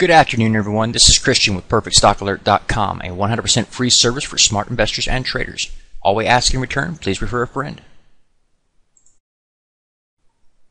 Good afternoon, everyone. This is Christian with PerfectStockAlert.com, a 100% free service for smart investors and traders. All we ask in return, please refer a friend.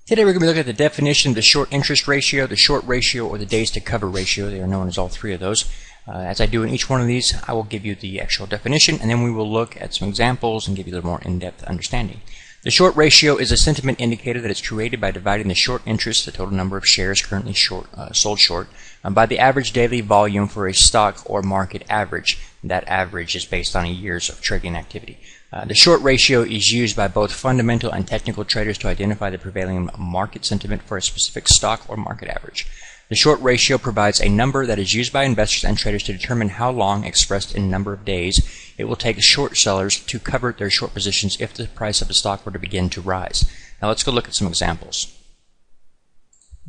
Today we're going to be looking at the definition of the short interest ratio, the short ratio, or the days to cover ratio. They are known as all three of those. Uh, as I do in each one of these, I will give you the actual definition, and then we will look at some examples and give you a little more in-depth understanding. The short ratio is a sentiment indicator that is created by dividing the short interest, the total number of shares currently short, uh, sold short, um, by the average daily volume for a stock or market average. That average is based on a years of trading activity. Uh, the short ratio is used by both fundamental and technical traders to identify the prevailing market sentiment for a specific stock or market average. The short ratio provides a number that is used by investors and traders to determine how long, expressed in number of days, it will take short sellers to cover their short positions if the price of a stock were to begin to rise. Now let's go look at some examples.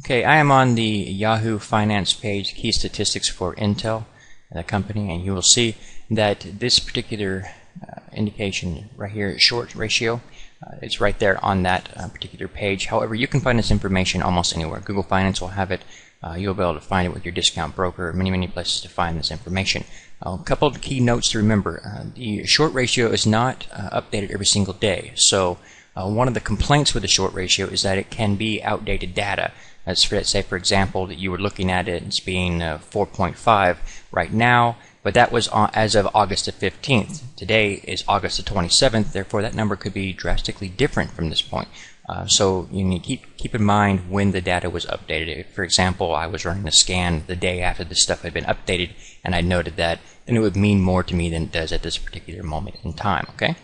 Okay, I am on the Yahoo Finance page, key statistics for Intel, the company, and you will see that this particular uh, indication right here, short ratio, uh, it's right there on that uh, particular page. However, you can find this information almost anywhere. Google Finance will have it. Uh, you'll be able to find it with your discount broker. Many, many places to find this information. Uh, a couple of key notes to remember. Uh, the short ratio is not uh, updated every single day. So uh, one of the complaints with the short ratio is that it can be outdated data. Let's say, for example, that you were looking at it as being uh, 4.5 right now, but that was as of August the 15th. Today is August the 27th, therefore that number could be drastically different from this point. Uh, so you need to keep, keep in mind when the data was updated. If, for example, I was running a scan the day after this stuff had been updated and I noted that, then it would mean more to me than it does at this particular moment in time, okay?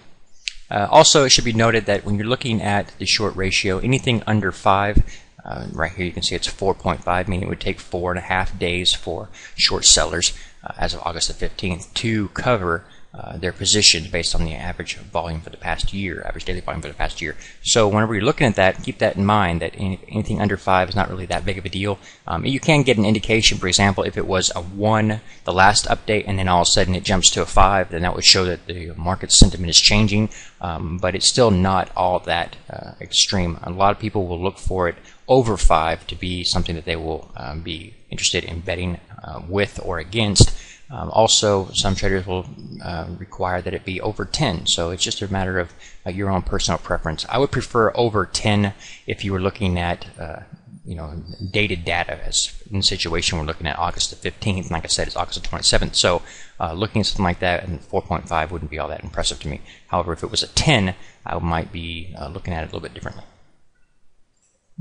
Uh, also, it should be noted that when you're looking at the short ratio, anything under 5, uh, right here you can see it's 4.5, meaning it would take four and a half days for short sellers uh, as of August the 15th to cover uh, their positions based on the average volume for the past year, average daily volume for the past year. So whenever you're looking at that, keep that in mind that anything under five is not really that big of a deal. Um, you can get an indication, for example, if it was a one, the last update, and then all of a sudden it jumps to a five, then that would show that the market sentiment is changing. Um, but it's still not all that uh, extreme. A lot of people will look for it over five to be something that they will um, be interested in betting uh, with or against. Um, also, some traders will uh, require that it be over 10, so it's just a matter of uh, your own personal preference. I would prefer over 10 if you were looking at uh, you know dated data. As in the situation we're looking at August the 15th, like I said, it's August the 27th. So uh, looking at something like that and 4.5 wouldn't be all that impressive to me. However, if it was a 10, I might be uh, looking at it a little bit differently.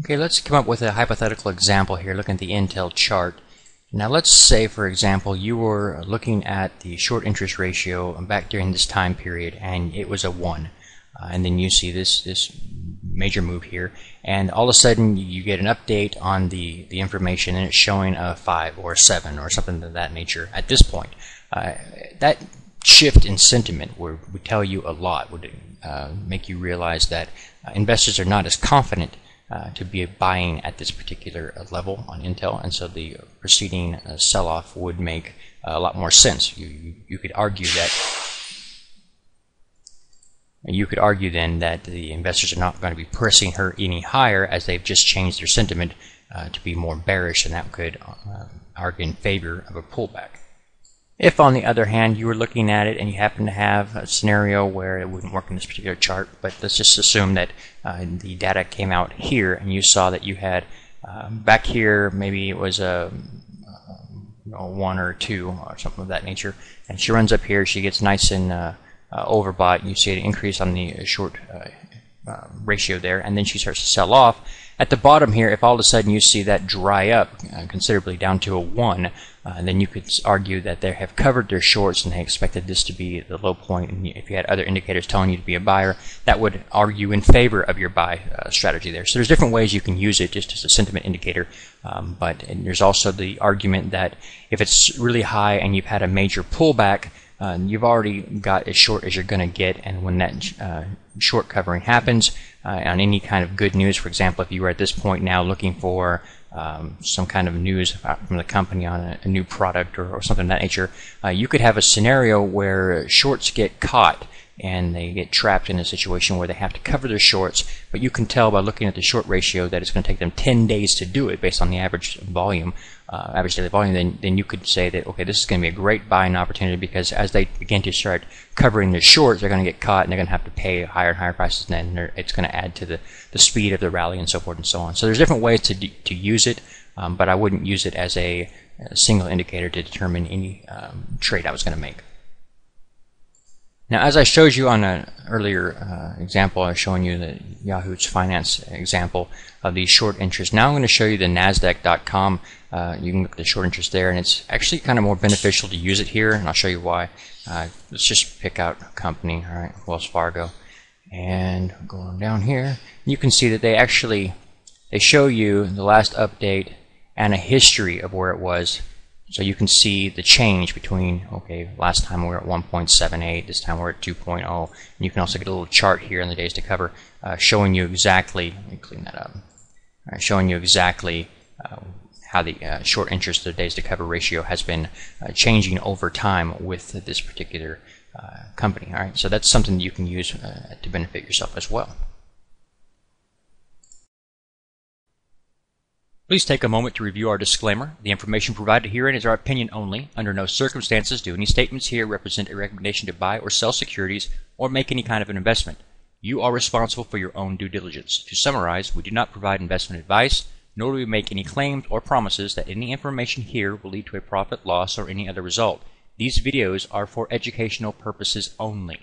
Okay, let's come up with a hypothetical example here, looking at the Intel chart. Now let's say, for example, you were looking at the short interest ratio back during this time period and it was a 1. Uh, and then you see this, this major move here and all of a sudden you get an update on the, the information and it's showing a 5 or a 7 or something of that nature at this point. Uh, that shift in sentiment would, would tell you a lot, would uh, make you realize that uh, investors are not as confident uh, to be buying at this particular uh, level on Intel, and so the preceding uh, sell-off would make a lot more sense. You, you, you could argue that you could argue then that the investors are not going to be pressing her any higher as they've just changed their sentiment uh, to be more bearish, and that could uh, argue in favor of a pullback. If, on the other hand, you were looking at it and you happen to have a scenario where it wouldn't work in this particular chart, but let's just assume that uh, the data came out here and you saw that you had uh, back here, maybe it was a, know, one or two or something of that nature, and she runs up here, she gets nice and uh, uh overbought, you see an increase on the short uh, uh, ratio there, and then she starts to sell off. At the bottom here, if all of a sudden you see that dry up considerably down to a 1, uh, then you could argue that they have covered their shorts and they expected this to be the low point. And if you had other indicators telling you to be a buyer, that would argue in favor of your buy uh, strategy there. So there's different ways you can use it just as a sentiment indicator. Um, but there's also the argument that if it's really high and you've had a major pullback, uh, you've already got as short as you're going to get, and when that uh, short covering happens uh, on any kind of good news, for example, if you were at this point now looking for um, some kind of news from the company on a, a new product or, or, something of that nature, uh, you could have a scenario where shorts get caught and they get trapped in a situation where they have to cover their shorts, but you can tell by looking at the short ratio that it's going to take them 10 days to do it based on the average volume uh, average daily volume, then then you could say that okay, this is going to be a great buying opportunity because as they begin to start covering their shorts, they're going to get caught and they're going to have to pay higher and higher prices, and then it's going to add to the the speed of the rally and so forth and so on. So there's different ways to to use it, um, but I wouldn't use it as a, a single indicator to determine any um, trade I was going to make. Now, as I showed you on an earlier uh, example, I was showing you the Yahoo's finance example of the short interest. Now I'm going to show you the NASDAQ.com. Uh, you can look at the short interest there, and it's actually kind of more beneficial to use it here, and I'll show you why. Uh, let's just pick out a company, all right, Wells Fargo, and going down here, you can see that they actually they show you the last update and a history of where it was so you can see the change between, okay, last time we were at 1.78, this time we're at 2.0. And you can also get a little chart here in the days to cover uh, showing you exactly, let me clean that up, showing you exactly uh, how the uh, short interest to days to cover ratio has been uh, changing over time with this particular uh, company. All right, so that's something that you can use uh, to benefit yourself as well. Please take a moment to review our disclaimer. The information provided herein is our opinion only. Under no circumstances do any statements here represent a recommendation to buy or sell securities or make any kind of an investment. You are responsible for your own due diligence. To summarize, we do not provide investment advice, nor do we make any claims or promises that any information here will lead to a profit, loss, or any other result. These videos are for educational purposes only.